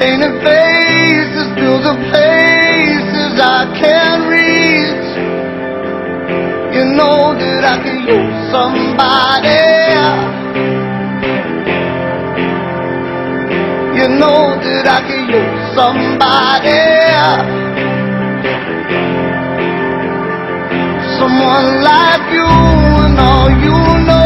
Painted faces fill the places I can't reach. You know that I could use somebody. You know that I could use somebody. Someone like you and all you know